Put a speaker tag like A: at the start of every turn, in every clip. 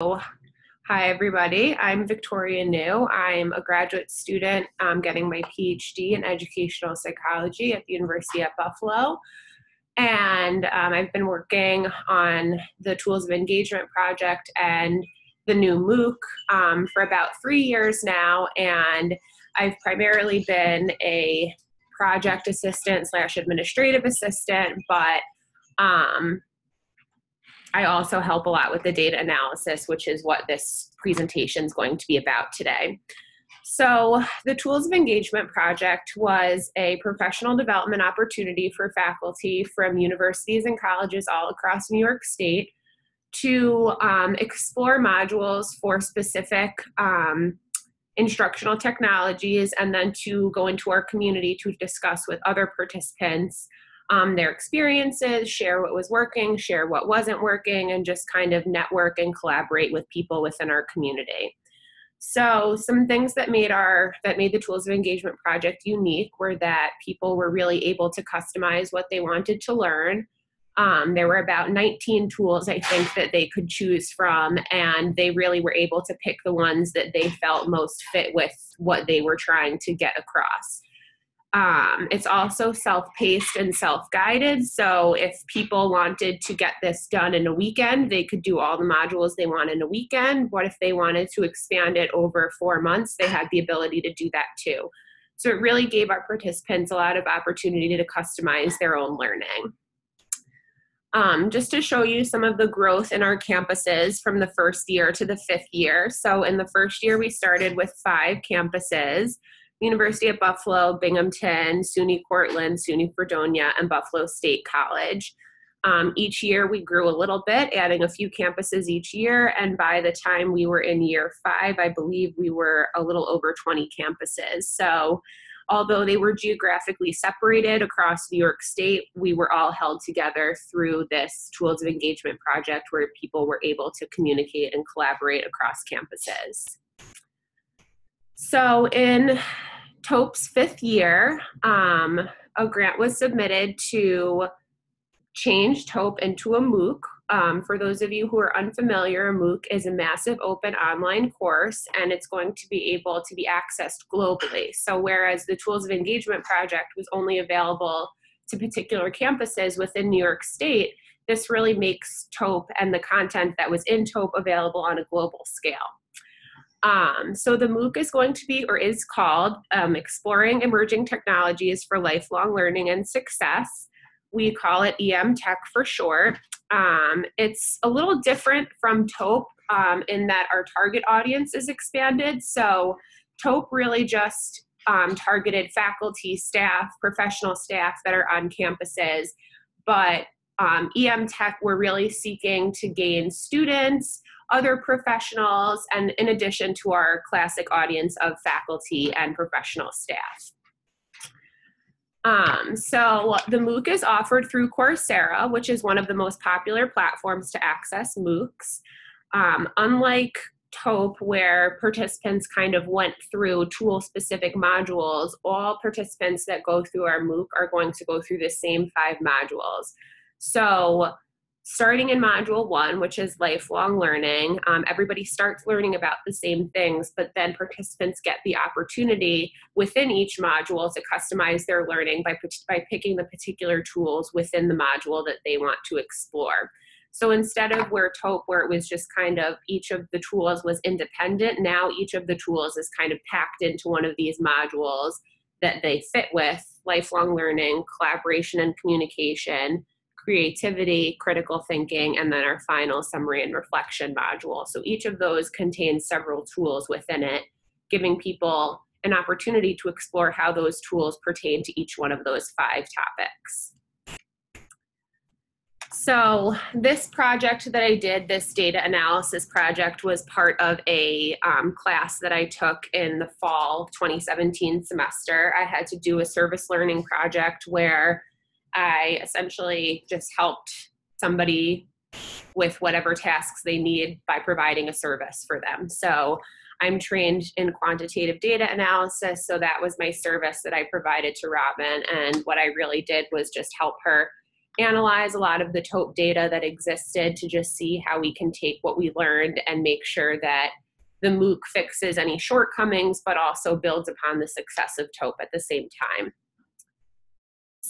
A: Hi, everybody. I'm Victoria New. I'm a graduate student um, getting my PhD in educational psychology at the University at Buffalo. And um, I've been working on the Tools of Engagement project and the new MOOC um, for about three years now. And I've primarily been a project assistant slash administrative assistant, but um, I also help a lot with the data analysis, which is what this presentation is going to be about today. So, the Tools of Engagement project was a professional development opportunity for faculty from universities and colleges all across New York State to um, explore modules for specific um, instructional technologies and then to go into our community to discuss with other participants um, their experiences, share what was working, share what wasn't working, and just kind of network and collaborate with people within our community. So some things that made our that made the tools of engagement project unique were that people were really able to customize what they wanted to learn. Um, there were about 19 tools I think that they could choose from, and they really were able to pick the ones that they felt most fit with what they were trying to get across. Um, it's also self paced and self guided. So, if people wanted to get this done in a weekend, they could do all the modules they want in a weekend. What if they wanted to expand it over four months? They had the ability to do that too. So, it really gave our participants a lot of opportunity to customize their own learning. Um, just to show you some of the growth in our campuses from the first year to the fifth year. So, in the first year, we started with five campuses. University of Buffalo, Binghamton, SUNY Cortland, SUNY Fredonia, and Buffalo State College. Um, each year we grew a little bit, adding a few campuses each year, and by the time we were in year five, I believe we were a little over 20 campuses. So, although they were geographically separated across New York State, we were all held together through this Tools of Engagement project where people were able to communicate and collaborate across campuses. So, in TOEP's fifth year, um, a grant was submitted to change TOEP into a MOOC. Um, for those of you who are unfamiliar, a MOOC is a massive open online course and it's going to be able to be accessed globally. So, whereas the Tools of Engagement project was only available to particular campuses within New York State, this really makes TOEP and the content that was in TOEP available on a global scale. Um, so the MOOC is going to be, or is called, um, Exploring Emerging Technologies for Lifelong Learning and Success. We call it EM Tech for short. Um, it's a little different from TOEP um, in that our target audience is expanded. So TOEP really just um, targeted faculty, staff, professional staff that are on campuses. But um, EM Tech, we're really seeking to gain students, other professionals, and in addition to our classic audience of faculty and professional staff. Um, so the MOOC is offered through Coursera, which is one of the most popular platforms to access MOOCs. Um, unlike TOEP, where participants kind of went through tool specific modules, all participants that go through our MOOC are going to go through the same five modules. So starting in module one, which is lifelong learning, um, everybody starts learning about the same things, but then participants get the opportunity within each module to customize their learning by, by picking the particular tools within the module that they want to explore. So instead of where TOEP, where it was just kind of each of the tools was independent, now each of the tools is kind of packed into one of these modules that they fit with lifelong learning, collaboration and communication, creativity, critical thinking, and then our final summary and reflection module. So each of those contains several tools within it, giving people an opportunity to explore how those tools pertain to each one of those five topics. So this project that I did, this data analysis project, was part of a um, class that I took in the fall 2017 semester. I had to do a service learning project where I essentially just helped somebody with whatever tasks they need by providing a service for them. So I'm trained in quantitative data analysis, so that was my service that I provided to Robin. And what I really did was just help her analyze a lot of the TOEP data that existed to just see how we can take what we learned and make sure that the MOOC fixes any shortcomings, but also builds upon the success of TOEP at the same time.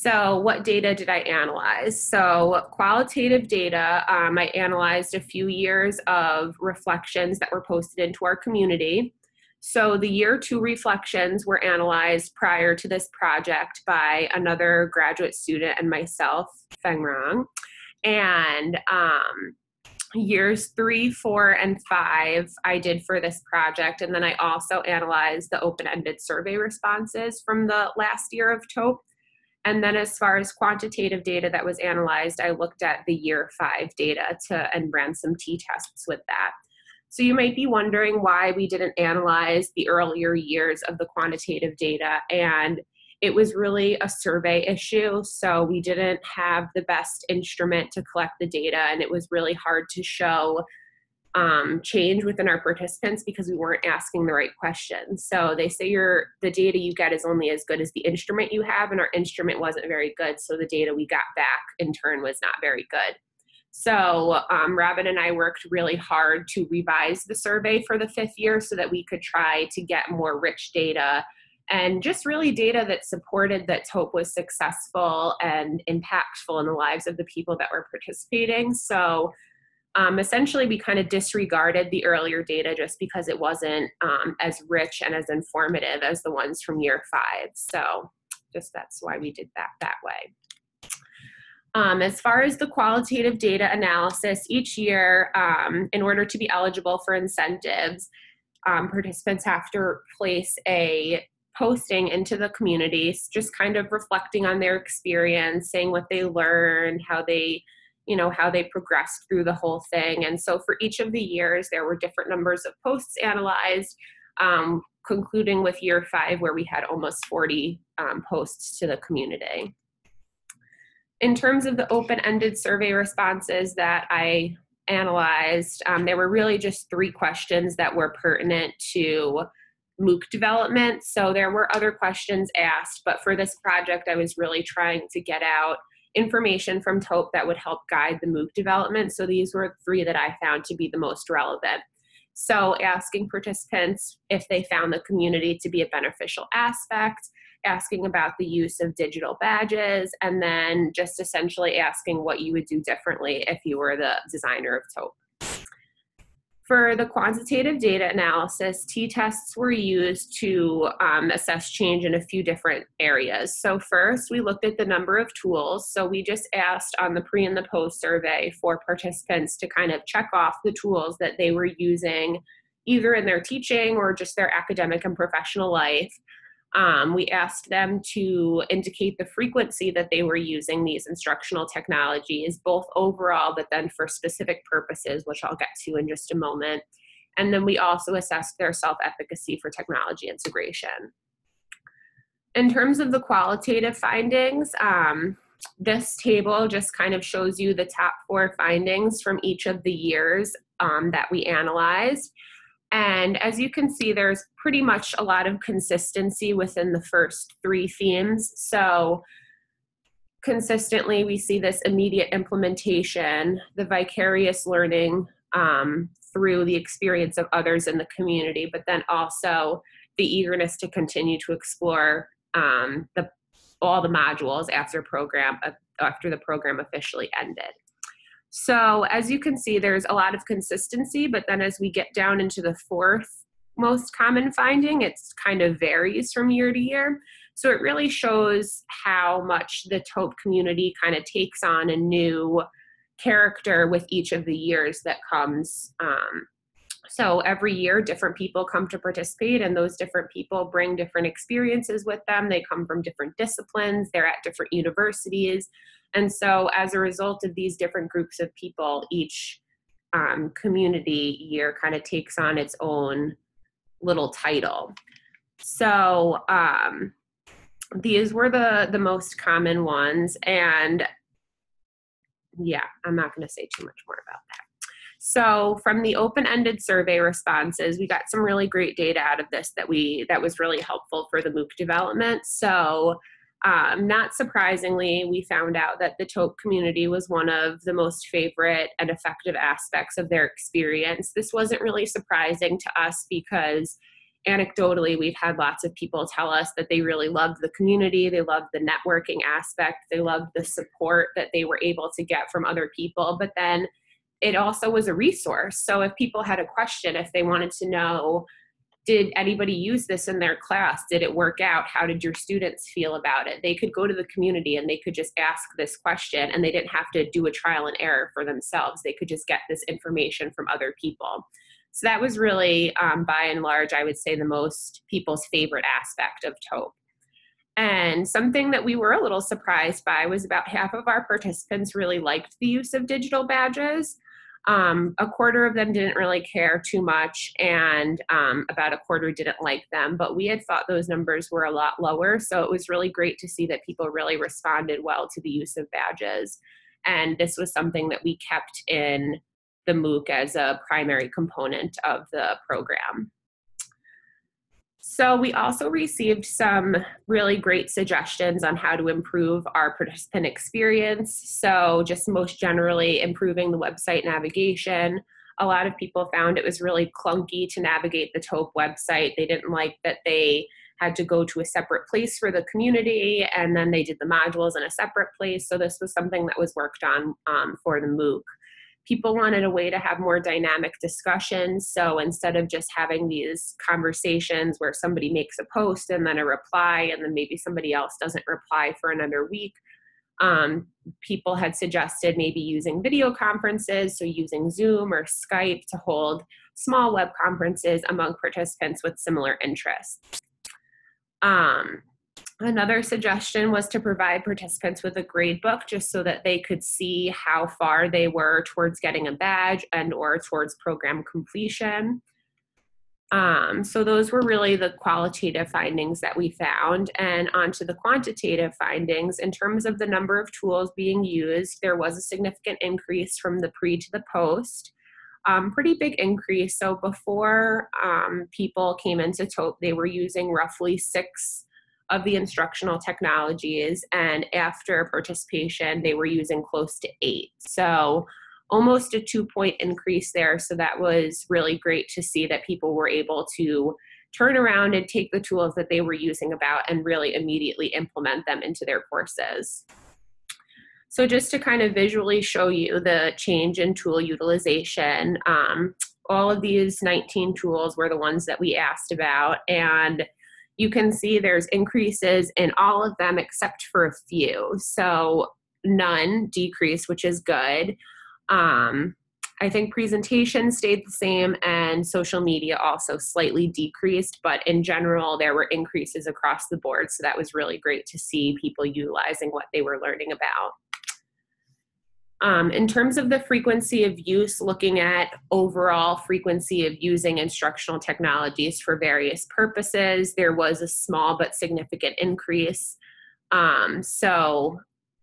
A: So, what data did I analyze? So, qualitative data, um, I analyzed a few years of reflections that were posted into our community. So, the year two reflections were analyzed prior to this project by another graduate student and myself, Feng Rong. And um, years three, four, and five, I did for this project. And then I also analyzed the open ended survey responses from the last year of TOEP. And then as far as quantitative data that was analyzed, I looked at the year five data to and ran some t-tests with that. So you might be wondering why we didn't analyze the earlier years of the quantitative data. And it was really a survey issue. So we didn't have the best instrument to collect the data, and it was really hard to show um, change within our participants because we weren't asking the right questions. So they say your the data you get is only as good as the instrument you have, and our instrument wasn't very good. So the data we got back in turn was not very good. So um, Robin and I worked really hard to revise the survey for the fifth year so that we could try to get more rich data and just really data that supported that TOEP was successful and impactful in the lives of the people that were participating. So um, essentially we kind of disregarded the earlier data just because it wasn't um, as rich and as informative as the ones from year five. So just that's why we did that that way. Um, as far as the qualitative data analysis, each year, um, in order to be eligible for incentives, um, participants have to place a posting into the communities, just kind of reflecting on their experience, saying what they learned, how they you know how they progressed through the whole thing and so for each of the years there were different numbers of posts analyzed um, concluding with year five where we had almost 40 um, posts to the community in terms of the open-ended survey responses that i analyzed um, there were really just three questions that were pertinent to MOOC development. So there were other questions asked, but for this project, I was really trying to get out information from TOEP that would help guide the MOOC development. So these were three that I found to be the most relevant. So asking participants if they found the community to be a beneficial aspect, asking about the use of digital badges, and then just essentially asking what you would do differently if you were the designer of TOEP. For the quantitative data analysis, t-tests were used to um, assess change in a few different areas. So first, we looked at the number of tools. So we just asked on the pre and the post survey for participants to kind of check off the tools that they were using either in their teaching or just their academic and professional life. Um, we asked them to indicate the frequency that they were using these instructional technologies, both overall, but then for specific purposes, which I'll get to in just a moment. And then we also assessed their self efficacy for technology integration. In terms of the qualitative findings, um, this table just kind of shows you the top four findings from each of the years um, that we analyzed. And as you can see, there's pretty much a lot of consistency within the first three themes. So, consistently, we see this immediate implementation, the vicarious learning um, through the experience of others in the community, but then also the eagerness to continue to explore um, the, all the modules after program after the program officially ended. So as you can see, there's a lot of consistency, but then as we get down into the fourth most common finding, it's kind of varies from year to year. So it really shows how much the TOEP community kind of takes on a new character with each of the years that comes. Um, so every year, different people come to participate, and those different people bring different experiences with them. They come from different disciplines, they're at different universities. And so, as a result of these different groups of people, each um, community year kind of takes on its own little title. So, um, these were the the most common ones, and yeah, I'm not going to say too much more about that. So from the open-ended survey responses, we got some really great data out of this that we that was really helpful for the MOOC development. So Um, not surprisingly, we found out that the TOEP community was one of the most favorite and effective aspects of their experience. This wasn't really surprising to us because anecdotally, we've had lots of people tell us that they really loved the community, they loved the networking aspect, they loved the support that they were able to get from other people. But then it also was a resource. So if people had a question, if they wanted to know, did anybody use this in their class? Did it work out? How did your students feel about it? They could go to the community and they could just ask this question and they didn't have to do a trial and error for themselves. They could just get this information from other people. So that was really, um, by and large, I would say the most people's favorite aspect of TOEP. And something that we were a little surprised by was about half of our participants really liked the use of digital badges. Um, a quarter of them didn't really care too much, and um, about a quarter didn't like them. But we had thought those numbers were a lot lower, so it was really great to see that people really responded well to the use of badges. And this was something that we kept in the MOOC as a primary component of the program. So we also received some really great suggestions on how to improve our participant experience. So just most generally improving the website navigation. A lot of people found it was really clunky to navigate the TOEP website. They didn't like that they had to go to a separate place for the community and then they did the modules in a separate place. So this was something that was worked on um, for the MOOC people wanted a way to have more dynamic discussions. So instead of just having these conversations where somebody makes a post and then a reply, and then maybe somebody else doesn't reply for another week, um, people had suggested maybe using video conferences, so using Zoom or Skype to hold small web conferences among participants with similar interests. Um, Another suggestion was to provide participants with a grade book just so that they could see how far they were towards getting a badge and or towards program completion. Um, so those were really the qualitative findings that we found. And onto the quantitative findings, in terms of the number of tools being used, there was a significant increase from the pre to the post. Um, pretty big increase. So before um, people came into TOEP, they were using roughly six of the instructional technologies, and after participation, they were using close to eight. So almost a two point increase there. So that was really great to see that people were able to turn around and take the tools that they were using about and really immediately implement them into their courses. So just to kind of visually show you the change in tool utilization, um, all of these 19 tools were the ones that we asked about and you can see there's increases in all of them except for a few. So none decrease, which is good. Um, I think presentation stayed the same and social media also slightly decreased, but in general, there were increases across the board. So that was really great to see people utilizing what they were learning about. Um, in terms of the frequency of use, looking at overall frequency of using instructional technologies for various purposes, there was a small but significant increase. Um, so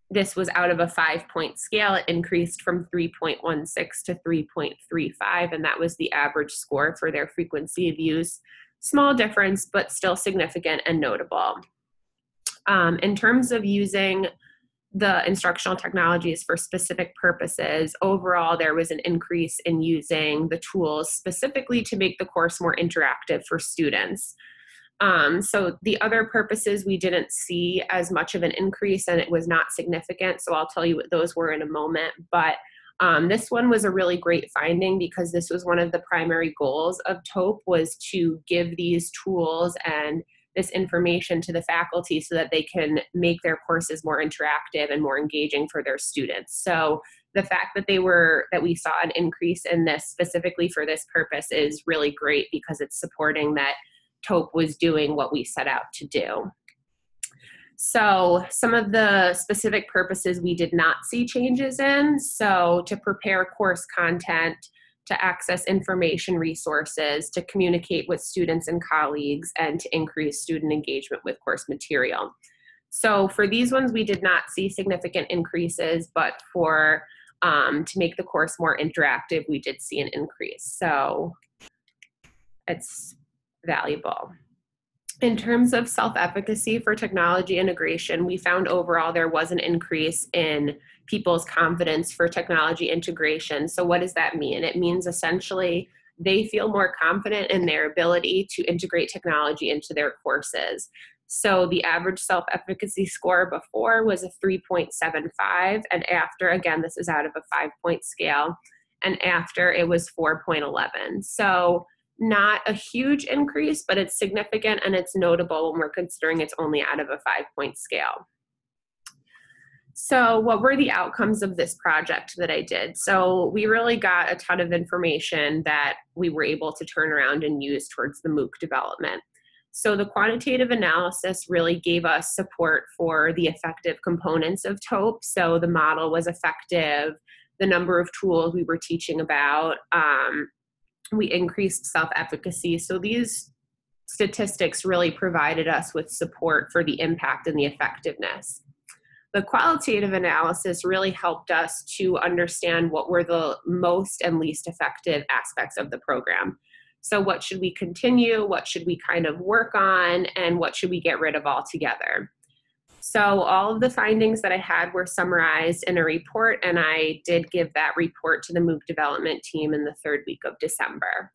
A: this was out of a five point scale. It increased from 3.16 to 3.35, and that was the average score for their frequency of use. Small difference, but still significant and notable. Um, in terms of using the instructional technologies for specific purposes, overall there was an increase in using the tools specifically to make the course more interactive for students. Um, so the other purposes we didn't see as much of an increase and it was not significant. So I'll tell you what those were in a moment. But um, this one was a really great finding because this was one of the primary goals of TOEP was to give these tools and this information to the faculty so that they can make their courses more interactive and more engaging for their students. So the fact that they were that we saw an increase in this specifically for this purpose is really great because it's supporting that TOEP was doing what we set out to do. So some of the specific purposes we did not see changes in. So to prepare course content, to access information resources, to communicate with students and colleagues, and to increase student engagement with course material. So for these ones, we did not see significant increases, but for um, to make the course more interactive, we did see an increase. So it's valuable. in terms of self-efficacy for technology integration, we found overall there was an increase in people's confidence for technology integration. So what does that mean? It means essentially they feel more confident in their ability to integrate technology into their courses. So the average self efficacy score before was a 3.75, and after, again, this is out of a five point scale, and after it was 4.11. So not a huge increase, but it's significant and it's notable when we're considering it's only out of a five point scale. So, what were the outcomes of this project that I did? So, we really got a ton of information that we were able to turn around and use towards the MOOC development. So, the quantitative analysis really gave us support for the effective components of TOEP. So, the model was effective, the number of tools we were teaching about, um, we increased self efficacy. So, these statistics really provided us with support for the impact and the effectiveness the qualitative analysis really helped us to understand what were the most and least effective aspects of the program. So, what should we continue? What should we kind of work on? And what should we get rid of altogether? So, all of the findings that I had were summarized in a report, and I did give that report to the MOOC development team in the third week of December.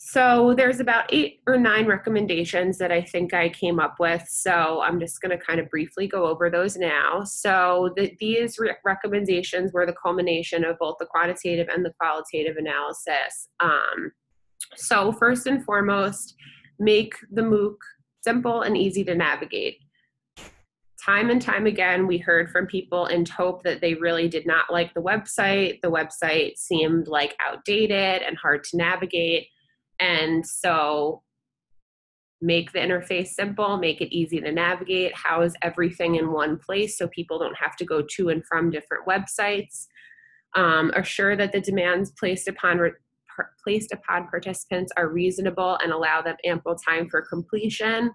A: So there's about eight or nine recommendations that I think I came up with. So I'm just going to kind of briefly go over those now. So the, these re- recommendations were the culmination of both the quantitative and the qualitative analysis. Um, so first and foremost, make the MOOC simple and easy to navigate. Time and time again, we heard from people in TOEP that they really did not like the website. The website seemed like outdated and hard to navigate and so make the interface simple, make it easy to navigate, house everything in one place so people don't have to go to and from different websites. Um, assure that the demands placed upon re- placed upon participants are reasonable and allow them ample time for completion.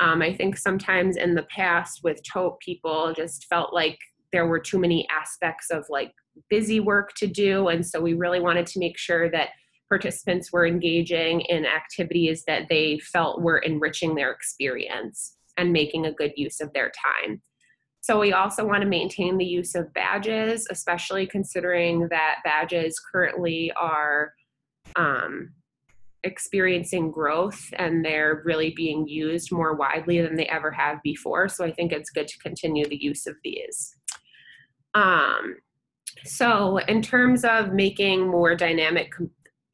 A: Um, I think sometimes in the past with TOEP, people just felt like there were too many aspects of like busy work to do, and so we really wanted to make sure that participants were engaging in activities that they felt were enriching their experience and making a good use of their time. So, we also want to maintain the use of badges, especially considering that badges currently are um, experiencing growth and they're really being used more widely than they ever have before. So, I think it's good to continue the use of these. Um, so, in terms of making more dynamic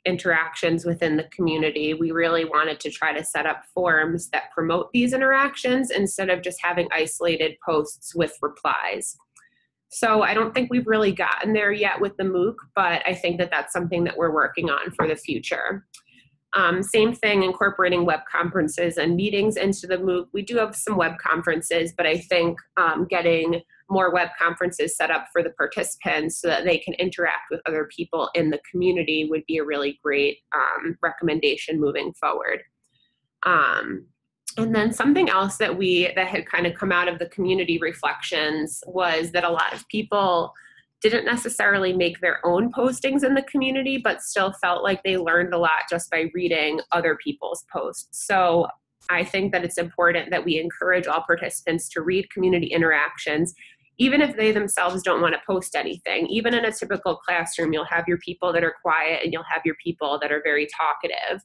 A: interactions within the community, we really wanted to try to set up forums that promote these interactions instead of just having isolated posts with replies. So I don't think we've really gotten there yet with the MOOC, but I think that that's something that we're working on for the future. Um, same thing, incorporating web conferences and meetings into the MOOC. We do have some web conferences, but I think um, getting more web conferences set up for the participants so that they can interact with other people in the community would be a really great um, recommendation moving forward. Um, and then something else that we that had kind of come out of the community reflections was that a lot of people didn't necessarily make their own postings in the community, but still felt like they learned a lot just by reading other people's posts. So I think that it's important that we encourage all participants to read community interactions even if they themselves don't want to post anything. Even in a typical classroom, you'll have your people that are quiet and you'll have your people that are very talkative.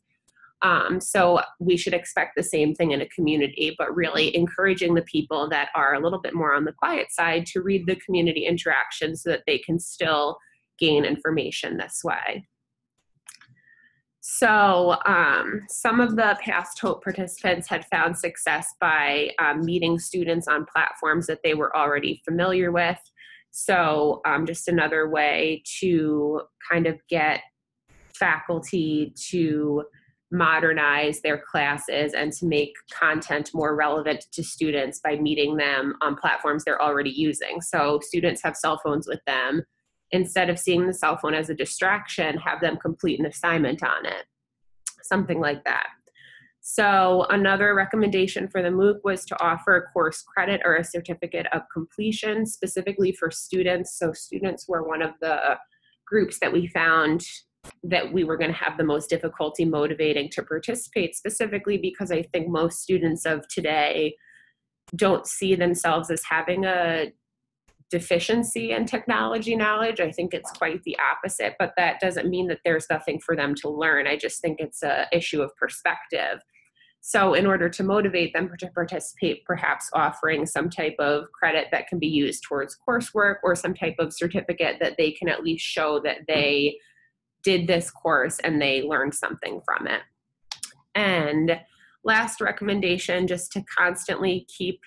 A: Um, so we should expect the same thing in a community, but really encouraging the people that are a little bit more on the quiet side to read the community interaction so that they can still gain information this way. So, um, some of the past TOEP participants had found success by um, meeting students on platforms that they were already familiar with. So, um, just another way to kind of get faculty to modernize their classes and to make content more relevant to students by meeting them on platforms they're already using. So, students have cell phones with them instead of seeing the cell phone as a distraction, have them complete an assignment on it. Something like that. So, another recommendation for the MOOC was to offer a course credit or a certificate of completion specifically for students. So, students were one of the groups that we found that we were going to have the most difficulty motivating to participate, specifically because I think most students of today don't see themselves as having a deficiency in technology knowledge. I think it's quite the opposite, but that doesn't mean that there's nothing for them to learn. I just think it's a issue of perspective. So, in order to motivate them to participate, perhaps offering some type of credit that can be used towards coursework or some type of certificate that they can at least show that they did this course and they learned something from it. And last recommendation just to constantly keep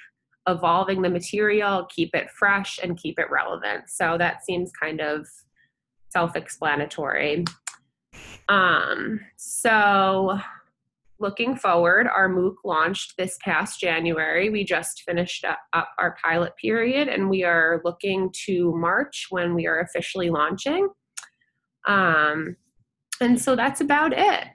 A: evolving the material, keep it fresh, and keep it relevant. So that seems kind of self explanatory. Um, so looking forward, our MOOC launched this past January. We just finished up our pilot period and we are looking to March when we are officially launching. Um, and so that's about it.